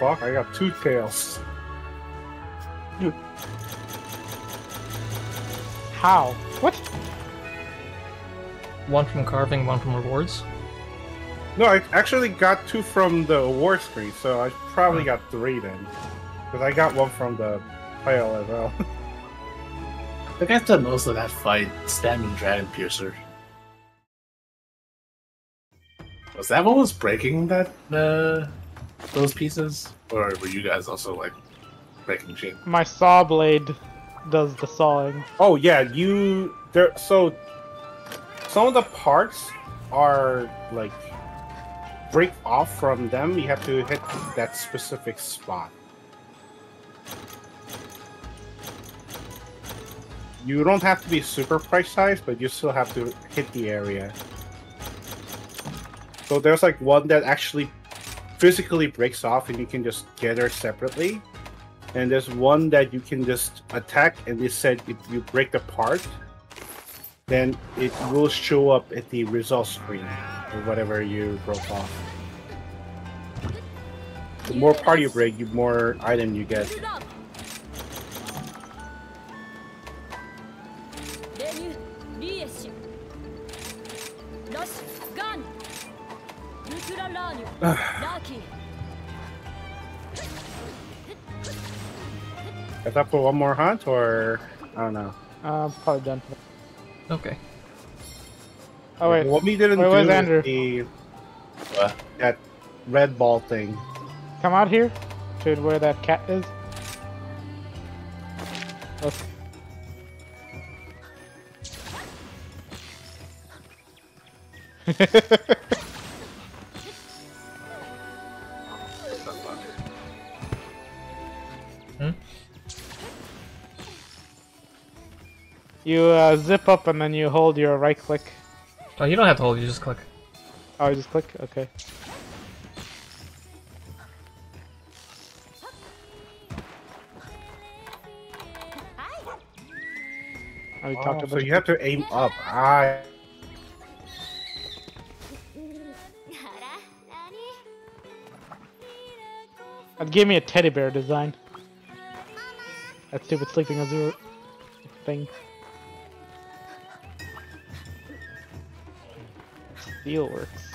fuck? I got two tails. How? What? One from carving, one from rewards. No, I actually got two from the award screen, so I probably got three then. Because I got one from the pile as well. (laughs) I think I've done most of that fight spamming Dragon Piercer. Was that what was breaking that uh, those pieces, or were you guys also like breaking machine? My saw blade does the sawing. oh yeah, you there. So some of the parts are like break off from them. You have to hit that specific spot. You don't have to be super precise, but you still have to hit the area. So there's like one that actually physically breaks off and you can just get her separately. And there's one that you can just attack and they said if you break the part, then it will show up at the result screen or whatever you broke off. The more part you break, the more item you get. (sighs) (sighs) Is that for one more hunt or I don't know. Uh, probably done. Okay. Oh wait, what we didn't wait, do where's is Andrew? the What? that red ball thing. come out here to where that cat is. Look. (laughs) (laughs) You uh, zip up and then you hold your right click. Oh, you don't have to hold, you just click. Oh, I just click? Okay. Oh, oh, so you have to aim up. I... That gave me a teddy bear design. That stupid sleeping azure thing. Steel works.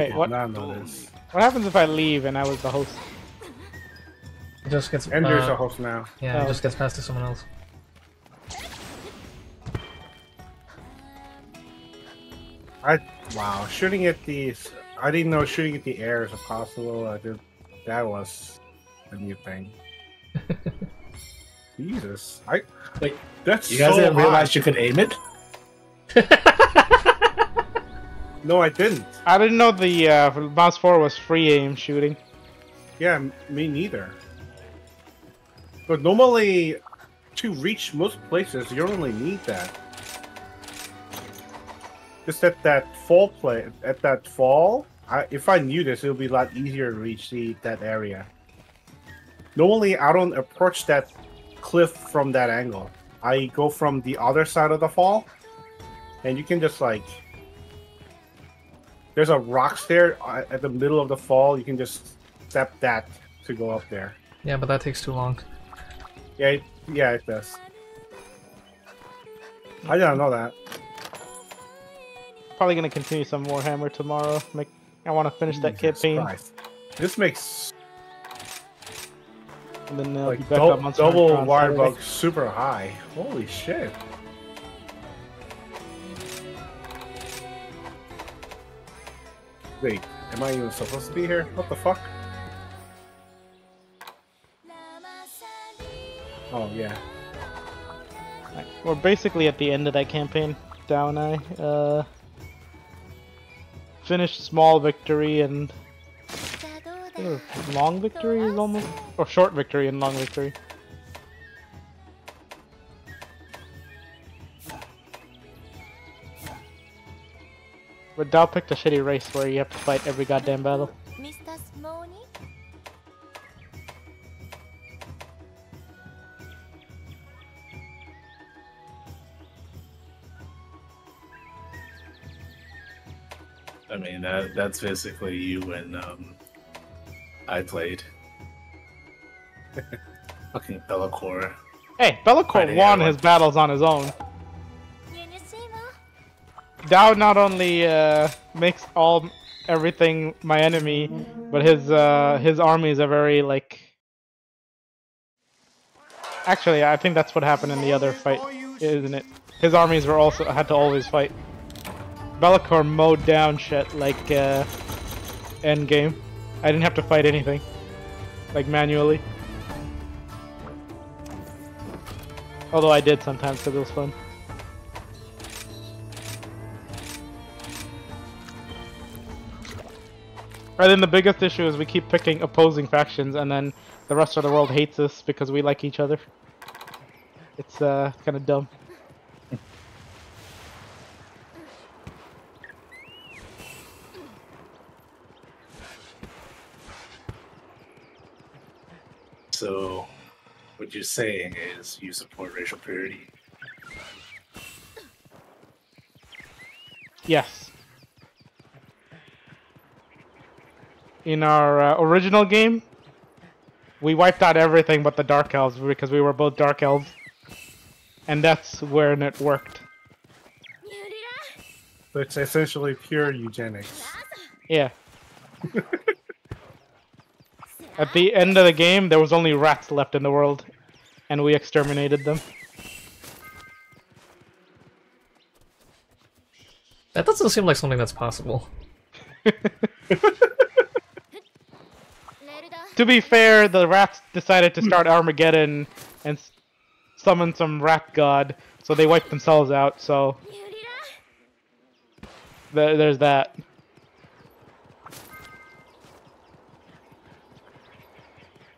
Wait, did what? not know this. What happens if I leave and I was the host? It just gets. Andrew's uh, a host now. Yeah, Oh. it just gets passed to someone else. I wow, shooting at the I didn't know shooting at the air is possible. I did that was a new thing. (laughs) Jesus, I Like, that's you guys so didn't high. realize you could aim it? (laughs) No, I didn't. I didn't know the uh, mouse 4 was free aim shooting. Yeah, me neither. But normally, to reach most places, you only need that. Just at that fall play, at that fall, I, if I knew this, it would be a lot easier to reach the, that area. Normally, I don't approach that cliff from that angle. I go from the other side of the fall, and you can just like. There's a rock there uh, at the middle of the fall. You can just step that to go up there. Yeah, but that takes too long. Yeah, it, yeah, it does. I didn't know that. probably gonna continue some Warhammer tomorrow. Make I want to finish that Jesus campaign, Christ. This makes and then uh, like back dou- on double wire bug super high. Holy shit. Wait, am I even supposed to be here? What the fuck? Oh yeah. We're basically at the end of that campaign. Down I uh, finished small victory and I think it was long victory is almost or short victory and long victory. But Dow picked a shitty race where you have to fight every goddamn battle. Mr. Smony? I mean, that that's basically you when um, I played. (laughs) Fucking Be'lakor. Hey, Be'lakor Fighting won his battles on his own. Dow not only uh, makes all everything my enemy, but his uh, his armies are very like. Actually, I think that's what happened in the other fight, isn't it? His armies were also had to always fight. Be'lakor mowed down shit like uh, end game. I didn't have to fight anything, like manually. Although I did sometimes because it was fun. And then the biggest issue is we keep picking opposing factions, and then the rest of the world hates us because we like each other. It's uh, kind of dumb. So, what you're saying is you support racial purity. Yes. In our uh, original game, we wiped out everything but the Dark Elves because we were both Dark Elves. And that's when it worked. It's essentially pure eugenics. Yeah. At the end of the game, there was only rats left in the world, and we exterminated them. That doesn't seem like something that's possible. (laughs) To be fair, the rats decided to hmm. start Armageddon and s- summon some rat god, so they wiped themselves out. So there, there's that.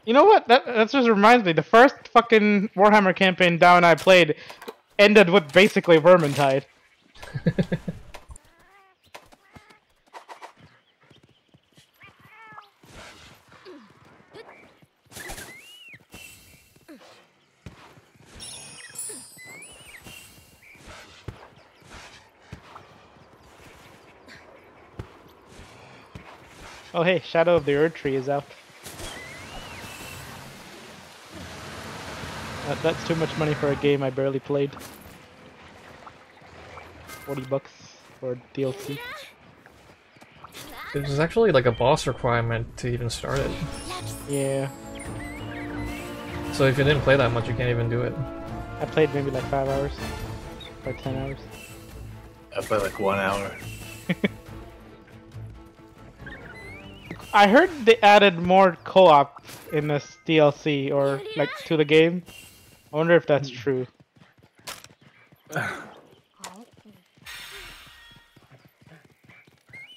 You know what? That that just reminds me. The first fucking Warhammer campaign down I played ended with basically Vermintide. (laughs) Oh hey, Shadow of the Erdtree is out. That, that's too much money for a game I barely played. 40 bucks for DLC. There's actually like a boss requirement to even start it. Yeah, So if you didn't play that much, you can't even do it. I played maybe like 5 hours. Or 10 hours. I played like one hour. I heard they added more co-op in this DLC or like to the game. I wonder if that's true.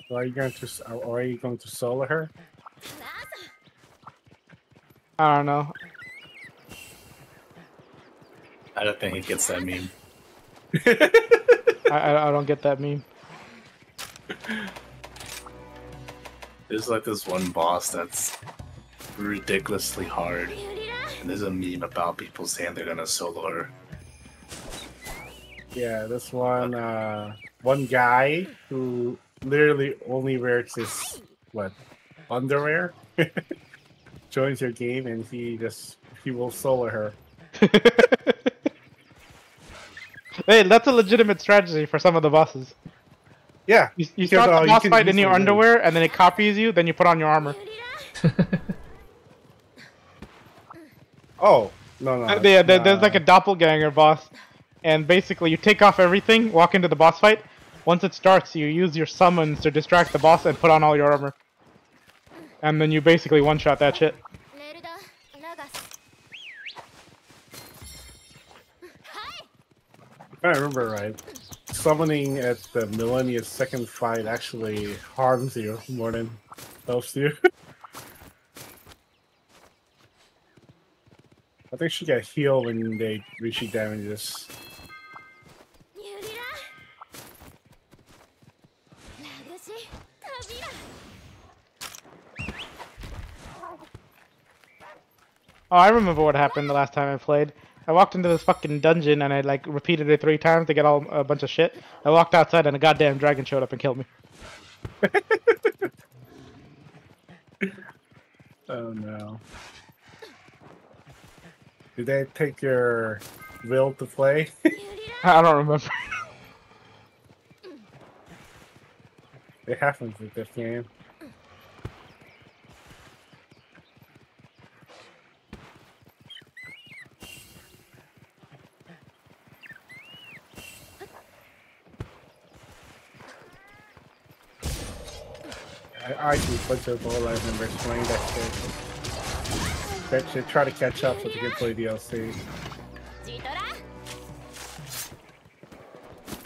So are you going to or are you going to solo her? I don't know. I don't think he gets that meme. I, I, I don't get that meme. (laughs) There's like this one boss that's ridiculously hard, and there's a meme about people saying they're gonna solo her. Yeah, this one uh one guy who literally only wears his what underwear (laughs) joins your game and he just he will solo her. (laughs) hey, that's a legitimate strategy for some of the bosses. Yeah. You, you start the uh, boss fight in your underwear, and then it copies you. Then you put on your armor. (laughs) oh no no. Uh, yeah, nah. there's like a doppelganger boss, and basically you take off everything, walk into the boss fight. Once it starts, you use your summons to distract the boss and put on all your armor. And then you basically one-shot that shit. If I remember right, summoning at the Malenia second fight actually harms you more than helps you. (laughs) I think she got healed when they reach damages. Oh, I remember what happened the last time I played. I walked into this fucking dungeon and I like repeated it three times to get all a bunch of shit. I walked outside and a goddamn dragon showed up and killed me. (laughs) oh no. Did they take your will to play? (laughs) I don't remember. it happens with this game. bunch of ball I remember playing that kid. That should try to catch up with the good play DLC.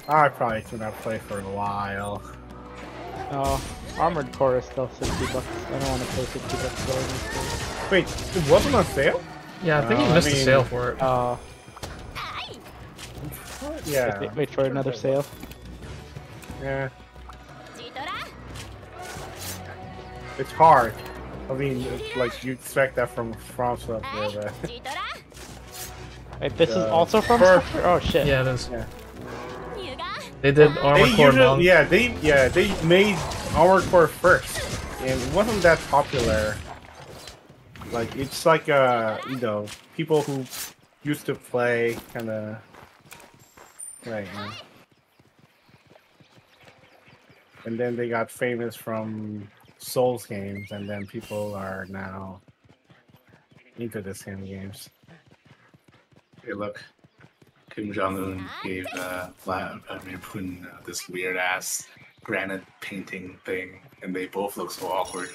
I probably cannot play for a while. Oh, Armored Core is still 60 bucks. I don't want to pay 60 bucks for it. Wait, it wasn't on sale? Yeah, I think no, you uh, missed I mean, the sale for it. Uh, yeah. Wait, wait for another sale. Yeah. It's hard. I mean, like, you expect that from FromSoftware, but... Wait, this uh, is also from for... software? Oh, shit. Yeah, it is. Yeah. They did Armor they Core usually. Yeah, they, yeah, they made Armor Core first. And it wasn't that popular. Like, it's like, uh, you know, people who used to play kind of... Right, yeah. And then they got famous from Souls games, and then people are now into this kind of games. Hey, look. Kim Jong Un gave uh, Vladimir Putin uh, this weird ass granite painting thing, and they both look so awkward.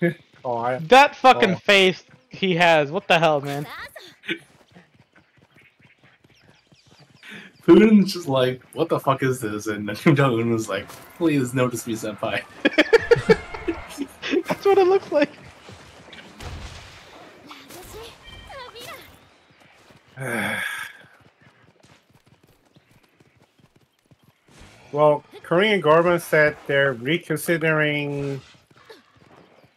(laughs) Oh, I That fucking Oh. face he has. What the hell, man? (laughs) Putin's just like, what the fuck is this? And Kim Jong Un was like, please notice me, senpai. (laughs) That's what it looks like. (sighs) well, Korean government said they're reconsidering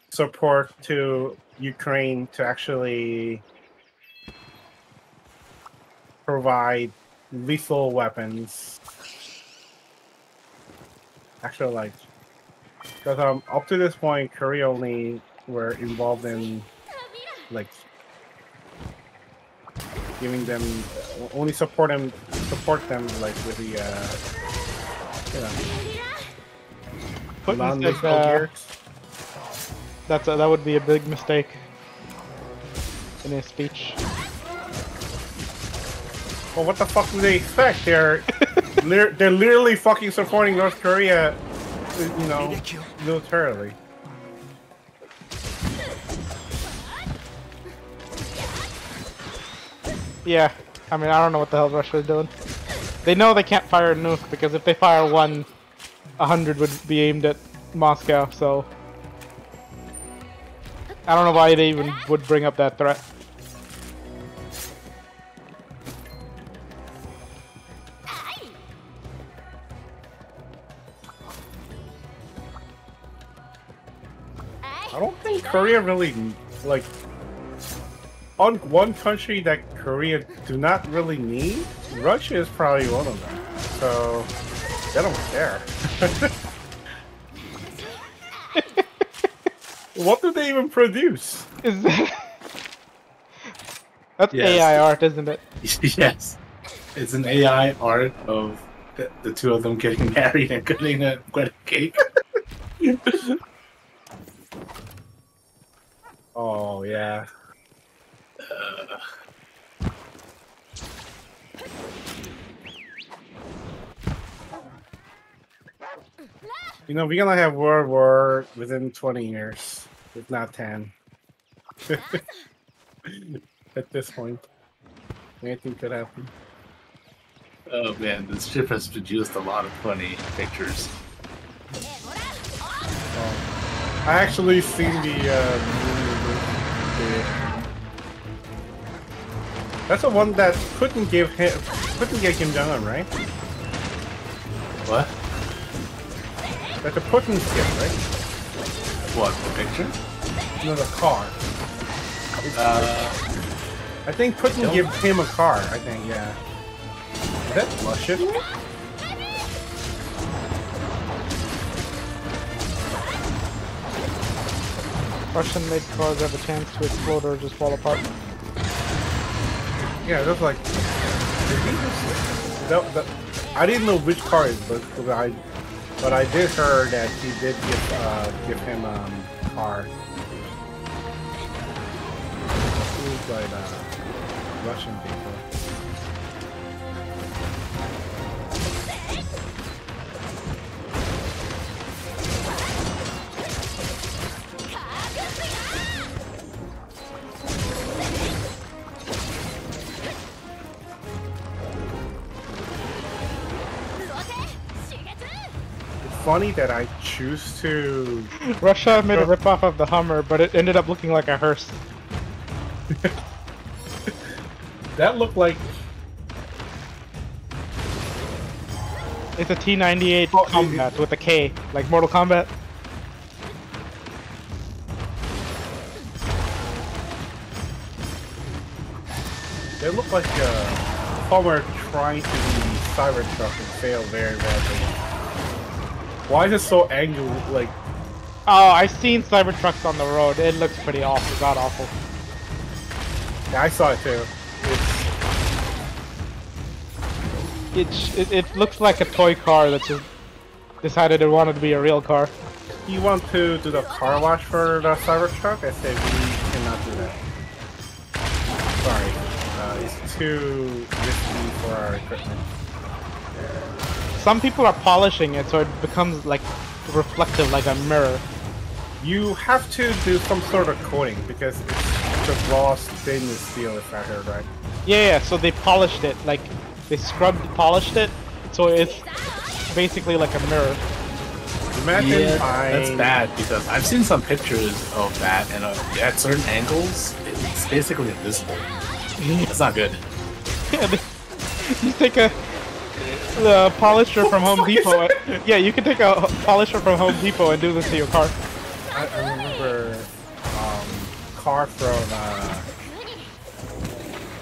support to Ukraine to actually provide lethal weapons. Actually, like, because um, up to this point, Korea only were involved in, like, giving them uh, only support them support them like with the uh, you know, non lethal. Uh, that's a, that would be a big mistake in his speech. Well, what the fuck do they expect? They're (laughs) they're literally fucking supporting North Korea, you know, militarily. Yeah, I mean, I don't know what the hell Russia is doing. They know they can't fire a nuke because if they fire one, a hundred would be aimed at Moscow. So I don't know why they even would bring up that threat. Korea really like on one country that Korea do not really need. Russia is probably one of them. So they don't care. (laughs) what do they even produce? Is that... (laughs) That's Yes. AI art, isn't it? (laughs) yes. It's an AI art of The, the two of them getting married and cutting a wedding cake. Oh yeah. You know, we're gonna have World War within 20 years, if not 10. (laughs) At this point, anything could happen. Oh man, this ship has produced a lot of funny pictures. I actually seen the uh, That's the one that couldn't give him, couldn't get Jong Un, right? What? That's the Putin's gift, right? What, the picture? No, the car. Uh, I think Putin gave him a car. I think, yeah. Is that Russian? Russian made cars have a chance to explode or just fall apart. Yeah, that's like. That, that, I didn't know which car is, but, I, but I did hear that he did give uh, give him um car. It like uh, Russian people. Funny that I choose to. Russia made a ripoff of the Hummer, but it ended up looking like a hearse. (laughs) That looked like It's a T98 Oh, it- Combat with a K, like Mortal Kombat. They look like uh, Hummer trying to be Cybertruck and fail very badly. Why is it so angry? Like, Oh, I've seen Cybertrucks on the road. It looks pretty awful, god awful. yeah, I saw it too. It's, It, it it looks like a toy car that just decided it wanted to be a real car. you want to do the car wash for the Cybertruck? I say we cannot do that. Sorry, uh, it's too risky for our equipment. Some people are polishing it so it becomes like reflective, like a mirror. You have to do some sort of coating because it's the raw stainless steel, if I heard right. Yeah, yeah, so they polished it, like they scrubbed, polished it, so it's basically like a mirror. Imagine yeah, buying- that's bad because I've seen some pictures of that, and uh, at certain angles, it's basically invisible. It's not good. (laughs) Yeah, they- you take a the polisher from Home Depot. Yeah, you can take a polisher from Home Depot and do this to your car. I, I remember um, car from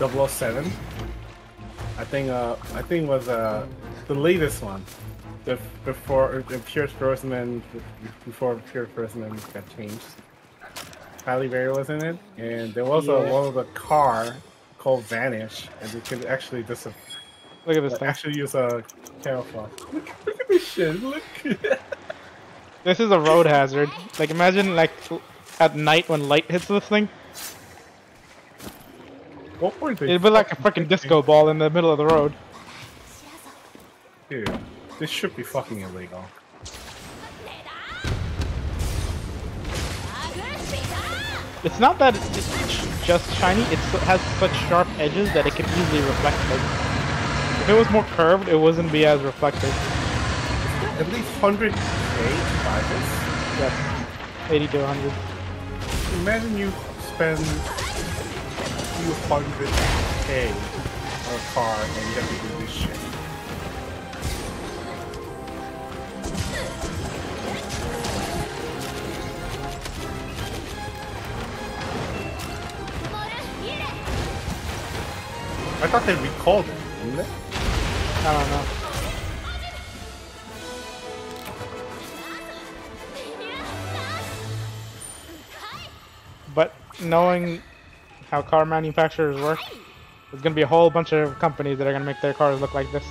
uh, 007. I think uh, I think was uh, the latest one. The, before the Pierce Brosnan before Pierce Brosnan got changed. Halle Berry was in it, and there was Yeah. a one of the car called Vanish, and you could actually just uh, Look at this thing. actually use a camouflage. (laughs) Look, look at this shit! Look. (laughs) This is a road hazard. Like imagine like at night when light hits this thing, what were they? it'd be like a freaking disco ball in the middle of the road. Dude, this should be fucking illegal. It's not that it's just shiny, it has such sharp edges that it can easily reflect light. If it was more curved, it wouldn't be as reflective. At least 100k prizes. 80 to 100. Imagine you spend 200k on a car and you have to do this shit. I thought they recalled it, I don't know. But knowing how car manufacturers work, there's going to be a whole bunch of companies that are going to make their cars look like this.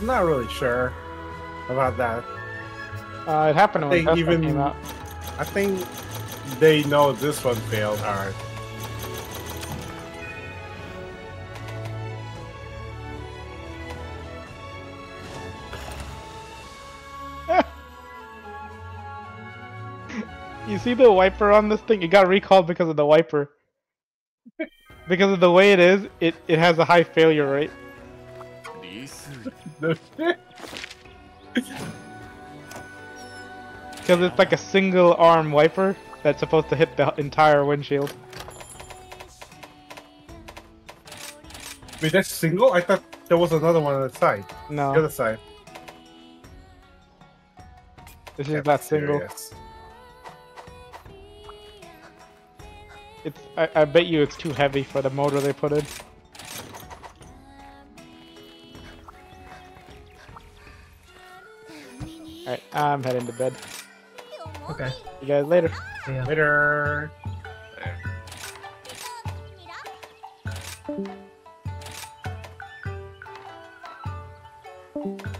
I'm not really sure about that. Uh, it happened when Tesla even, came out. I think they know this one failed hard. (laughs) You see the wiper on this thing? It got recalled because of the wiper. because of the way it is, it, it has a high failure rate. (laughs) (laughs) Because it's like a single arm wiper that's supposed to hit the entire windshield. Wait, that's single? I thought there was another one on the side. No. The other side. this is that single. serious. It's I, I bet you it's too heavy for the motor they put in. Alright, I'm heading to bed. Okay. You guys later. Yeah. Later. Dorag.